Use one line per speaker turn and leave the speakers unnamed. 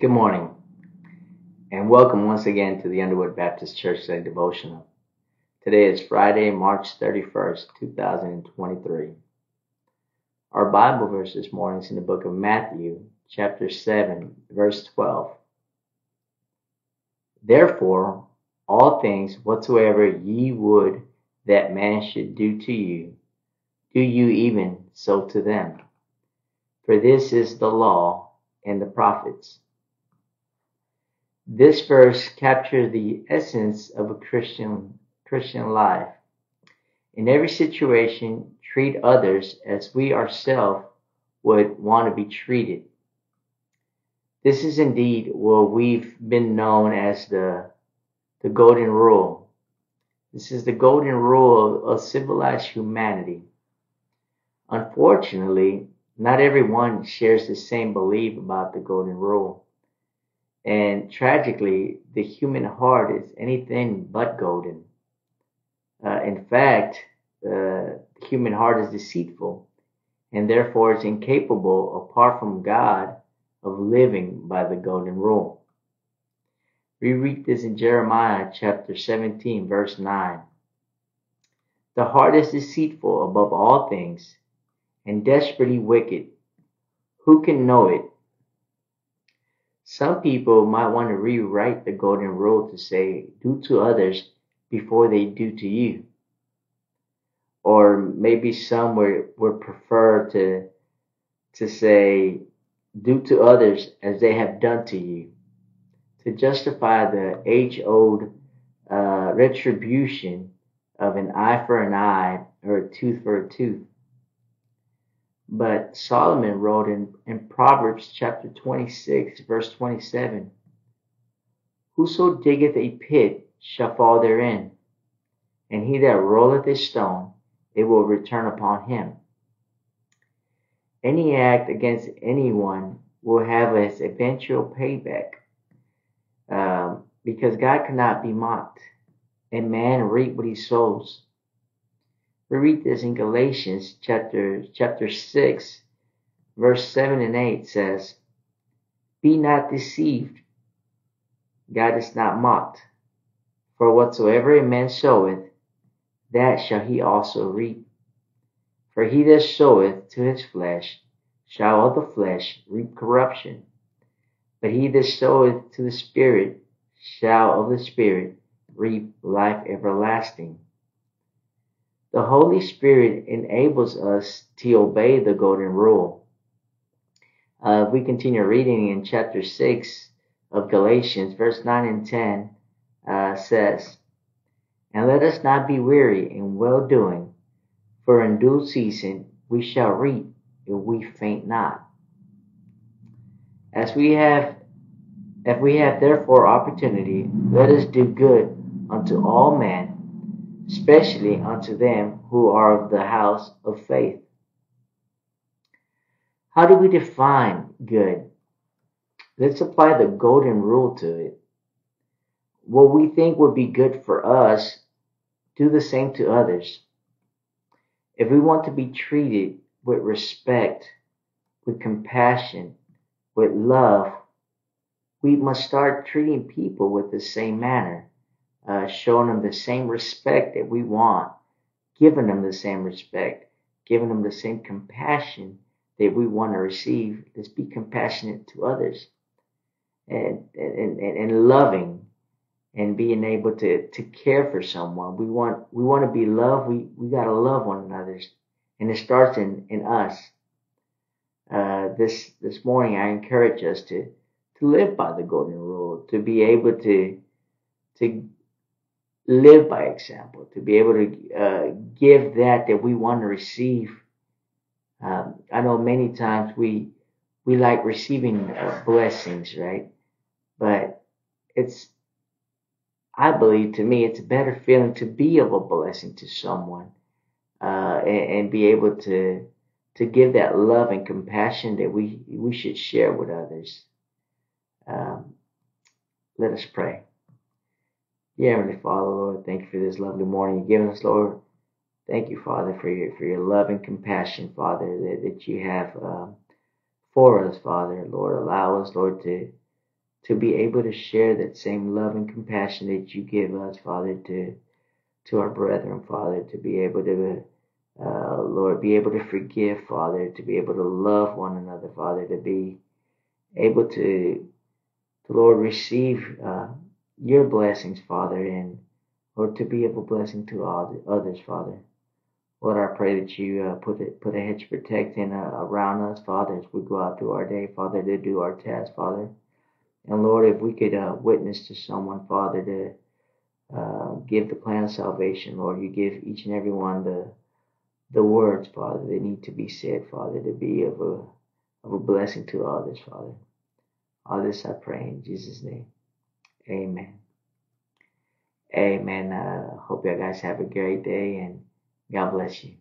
Good morning, and welcome once again to the Underwood Baptist Church Day Devotional. Today is Friday, March 31st, 2023. Our Bible verse this morning is in the book of Matthew, chapter 7, verse 12. Therefore, all things whatsoever ye would that man should do to you, do you even so to them. For this is the law and the prophets. This verse captures the essence of a Christian Christian life. In every situation, treat others as we ourselves would want to be treated. This is indeed what we've been known as the, the golden rule. This is the golden rule of civilized humanity. Unfortunately, not everyone shares the same belief about the golden rule. And tragically, the human heart is anything but golden. Uh, in fact, uh, the human heart is deceitful and therefore is incapable, apart from God, of living by the golden rule. We read this in Jeremiah chapter 17, verse 9. The heart is deceitful above all things and desperately wicked. Who can know it? Some people might want to rewrite the golden rule to say, do to others before they do to you. Or maybe some would, would prefer to, to say, do to others as they have done to you. To justify the age old uh, retribution of an eye for an eye or a tooth for a tooth. But Solomon wrote in, in Proverbs chapter 26, verse 27 Whoso diggeth a pit shall fall therein, and he that rolleth a stone, it will return upon him. Any act against anyone will have its eventual payback um, because God cannot be mocked, and man reap what he sows. We read this in Galatians chapter, chapter 6, verse 7 and 8 says, Be not deceived. God is not mocked. For whatsoever a man soweth, that shall he also reap. For he that soweth to his flesh shall of the flesh reap corruption. But he that soweth to the Spirit shall of the Spirit reap life everlasting. The Holy Spirit enables us to obey the golden rule. Uh, we continue reading in chapter 6 of Galatians, verse 9 and 10 uh, says, And let us not be weary in well doing, for in due season we shall reap if we faint not. As we have, if we have therefore opportunity, let us do good unto all men especially unto them who are of the house of faith. How do we define good? Let's apply the golden rule to it. What we think would be good for us, do the same to others. If we want to be treated with respect, with compassion, with love, we must start treating people with the same manner uh, showing them the same respect that we want, giving them the same respect, giving them the same compassion that we want to receive. Let's be compassionate to others and, and, and, and loving and being able to, to care for someone. We want, we want to be loved. We, we got to love one another. And it starts in, in us. Uh, this, this morning, I encourage us to, to live by the golden rule, to be able to, to live by example, to be able to uh, give that that we want to receive. Um, I know many times we we like receiving uh, blessings, right? But it's I believe to me it's a better feeling to be of a blessing to someone uh, and, and be able to to give that love and compassion that we we should share with others. Um, let us pray. Yeah, Heavenly Father, Lord, thank you for this lovely morning you've given us, Lord. Thank you, Father, for your for your love and compassion, Father, that, that you have um, for us, Father. Lord, allow us, Lord, to to be able to share that same love and compassion that you give us, Father, to to our brethren, Father, to be able to, uh, Lord, be able to forgive, Father, to be able to love one another, Father, to be able to, to Lord, receive uh, your blessings, Father, and Lord, to be of a blessing to all the others, Father. Lord, I pray that you uh, put a, put a hedge of protection uh, around us, Father, as we go out through our day, Father, to do our task, Father. And Lord, if we could uh, witness to someone, Father, to uh, give the plan of salvation, Lord, you give each and every one the the words, Father, that need to be said, Father, to be of a of a blessing to others, Father. All this I pray in Jesus' name. Amen. Amen. Uh, hope you guys have a great day and God bless you.